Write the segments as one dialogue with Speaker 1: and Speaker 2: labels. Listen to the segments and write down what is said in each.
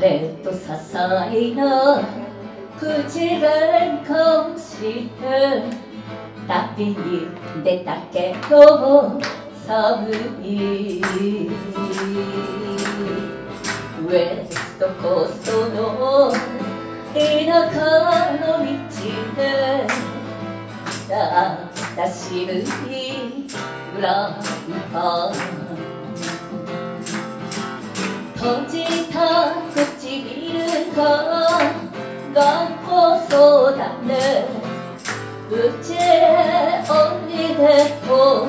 Speaker 1: 誰と些細な口喧嘩して旅に出たけど寒いウエストコーストの田舎の道でただ渋いグランパン閉じおいでと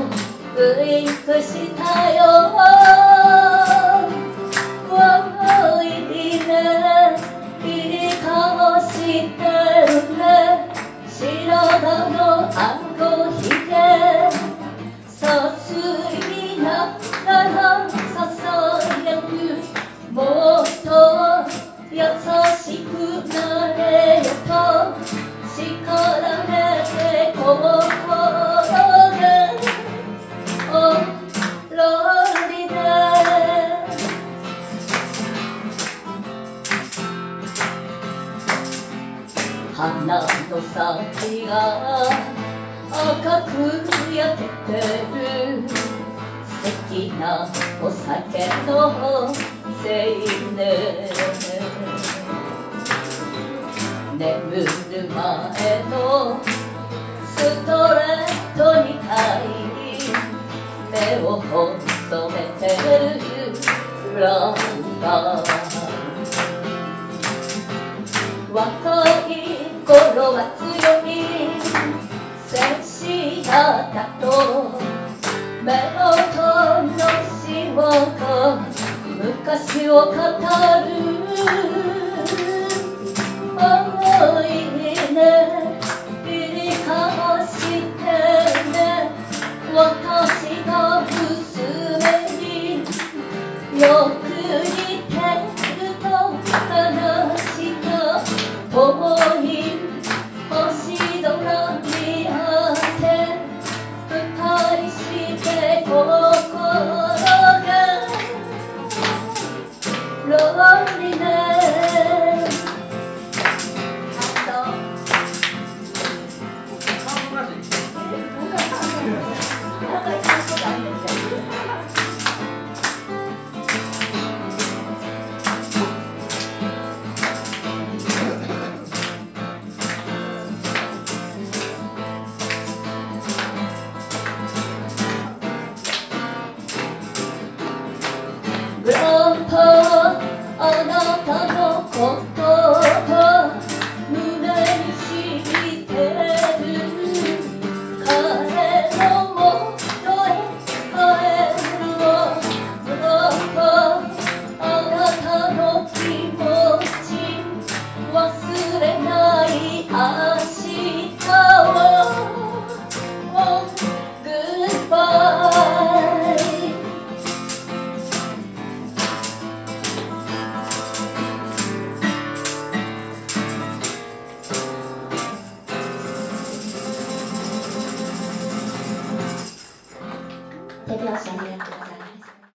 Speaker 1: ウインクしたよ。おいいねいい顔してるね白髪の雨花の先が赤く焼けてる。素敵なお酒の青年士だったと目元のしわが昔を語る多いねいい顔してね。私の娘によく似てると話した友 lonely 手拍子ありがとう。